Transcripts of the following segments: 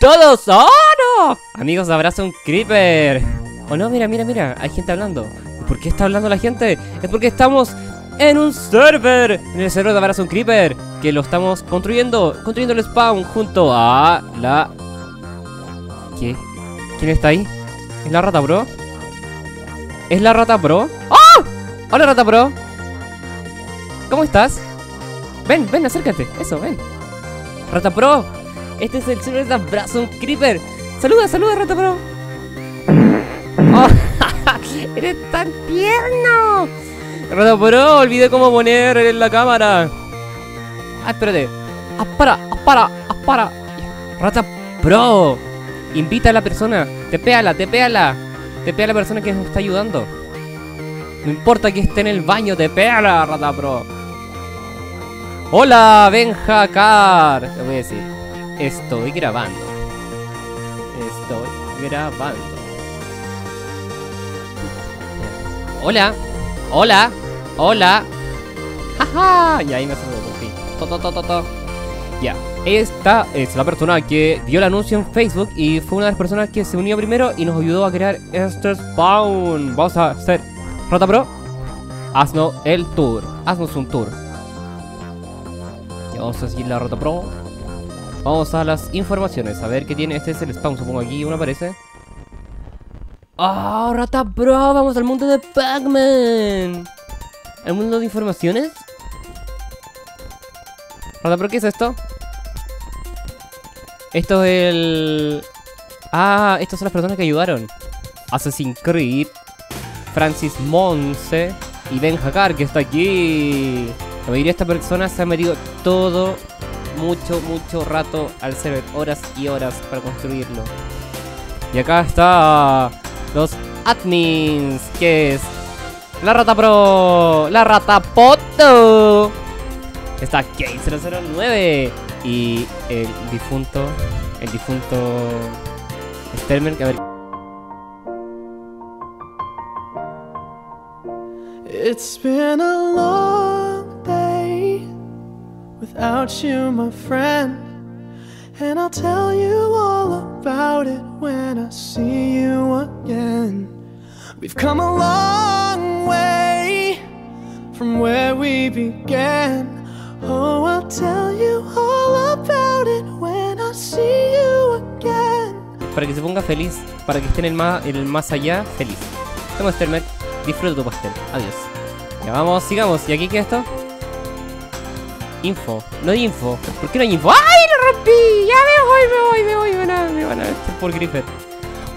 todos. ¡Oh, no! Amigos, abraza un creeper. Oh, no, mira, mira, mira. Hay gente hablando. ¿Y por qué está hablando la gente? Es porque estamos en un server. En el server de abraza un creeper. Que lo estamos construyendo. Construyendo el spawn junto a la... ¿Qué? ¿Quién está ahí? ¿Es la rata bro? ¿Es la rata bro? ¡Oh! Hola rata bro. ¿Cómo estás? Ven, ven, acércate. Eso, ven. Rata Pro. Este es el server de Abrazo un Creeper. Saluda, saluda, Rata Pro. Oh, ¡Eres tan tierno! Rata Pro, olvidé cómo poner en la cámara. Ah, espérate. Aspara, aspara, aspara. Rata Pro. Invita a la persona. Tepéala, tepéala. Tepea a la persona que nos está ayudando. No importa que esté en el baño, tepéala, Rata Pro. Hola, Benja Car. Te voy a decir. Estoy grabando. Estoy grabando. Hola. Hola. Hola. Jaja. Y ahí me to. Ya. Esta es la persona que dio el anuncio en Facebook y fue una de las personas que se unió primero y nos ayudó a crear este spawn. Vamos a hacer. Rota Pro. Haznos el tour. Haznos un tour. Vamos a seguir la Rota Pro. Vamos a las informaciones. A ver qué tiene. Este es el spawn. Supongo aquí uno aparece. ¡Ah, Rata Pro! Vamos al mundo de Pac-Man. ¿El mundo de informaciones? Rata Pro, ¿qué es esto? Esto es el... Ah, estas son las personas que ayudaron. Assassin's Creed, Francis Monse y Ben Hakar, que está aquí. La mayoría de estas se han metido todo, mucho, mucho rato al server. Horas y horas para construirlo. Y acá está los admins, que es la Rata Pro, la Rata Poto. Está K009 y el difunto, el difunto Stelmer, que a ver. It's been a long without you, my friend. And I'll tell you all about it when I see you again. We've come a long way from where we began. Oh, I'll tell you all about it when I see you again. Para que se ponga feliz, para que esté en el más, allá, feliz. Toma Stelmer, disfruta tu pastel. Adiós. Ya vamos, sigamos. ¿Y aquí es esto? Info. No hay info. ¿Por qué no hay info? ¡Ay, lo rompí! Ya me voy, me voy, me voy. Me van a, me van a echar por Griffer.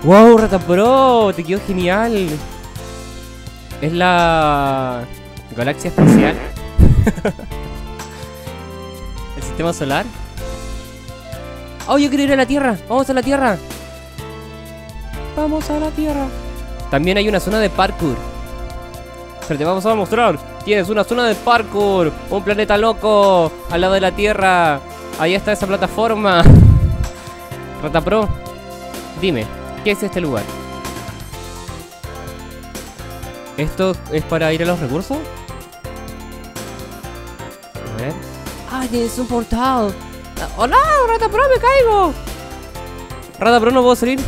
¡Wow, Rata Pro! Te quedó genial. Es la galaxia espacial. El sistema solar. Oh, yo quiero ir a la Tierra. Vamos a la Tierra. Vamos a la Tierra. También hay una zona de parkour. Pero te vamos a mostrar. Tienes una zona de parkour. Un planeta loco. Al lado de la Tierra. Ahí está esa plataforma. Rata Pro. Dime, ¿qué es este lugar? ¿Esto es para ir a los recursos? A ver. ¡Ah, tienes un portal! ¡Hola, Rata Pro, me caigo! Rata Pro, no puedo salir.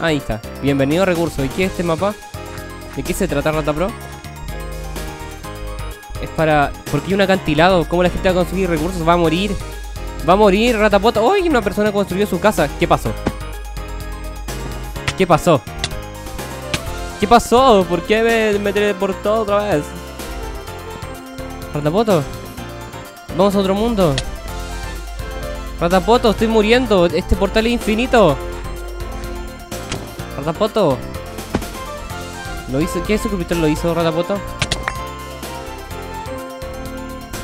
Ahí está. Bienvenido a recursos. ¿Y qué es este mapa? ¿De qué se trata Rata Pro? Es para... Porque hay un acantilado. ¿Cómo la gente va a conseguir recursos? Va a morir. Va a morir, Ratapota. ¡Uy! Una persona construyó su casa. ¿Qué pasó? ¿Qué pasó? ¿Qué pasó? ¿Por qué me, me teleportó otra vez? Ratapoto. Vamos a otro mundo. Ratapoto, estoy muriendo. Este portal es infinito. Ratapoto. ¿Lo hizo? ¿Qué suscriptor lo hizo, Ratapoto?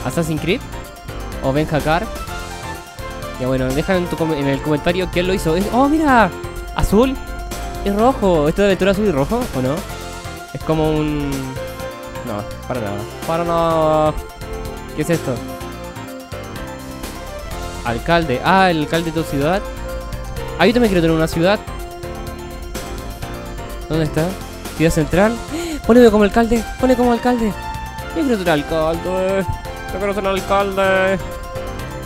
¿Assassin's Creed? ¿O Ben Hakar? Ya bueno, deja en, tu com- en el comentario quién lo hizo. Es- ¡Oh, mira! ¿Azul? Es rojo. ¿Esto de aventura azul y rojo o no? Es como un... No, para nada. Para nada. ¿Qué es esto? Alcalde. Ah, el alcalde de tu ciudad. Ah, yo también quiero tener una ciudad. ¿Dónde está? Ciudad central. Poneme como alcalde. Pone como alcalde. Quiero ser alcalde. Yo quiero ser alcalde.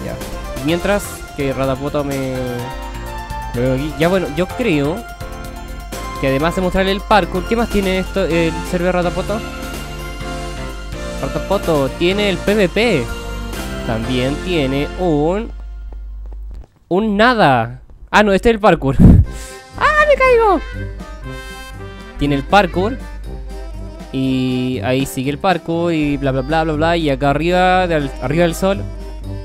Ya. Mientras que Radapoto me Luego aquí- ya bueno, yo creo que además de mostrarle el parkour, ¿qué más tiene esto el server Ratapoto? Ratapoto tiene el PvP. También tiene un un nada. Ah, no, este es el parkour. ¡Ah, me caigo! Tiene el parkour. Y ahí sigue el parkour y bla bla bla bla bla. Y acá arriba del, arriba del sol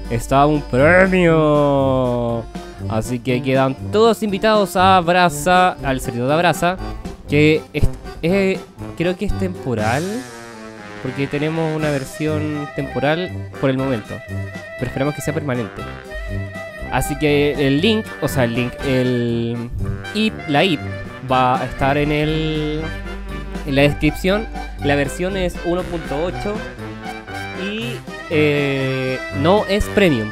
está un premio. Así que quedan todos invitados a Brasa, al servidor de Brasa. Que es- creo que es temporal. Porque tenemos una versión temporal por el momento. Pero esperamos que sea permanente. Así que el link, o sea, el link, el IP, la IP va a estar en el en la descripción. La versión es 1.8 y eh, no es premium.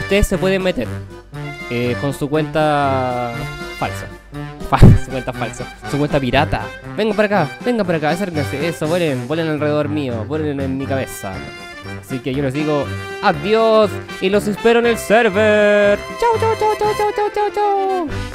Ustedes se pueden meter eh, con su cuenta falsa. Fa- su cuenta falsa, su cuenta pirata. Vengan para acá, vengan para acá, acérquense. Eso, vuelen, vuelen alrededor mío, vuelen en mi cabeza. Así que yo les digo adiós y los espero en el server. Chau, chau, chau, chau, chau, chau, chau, chau.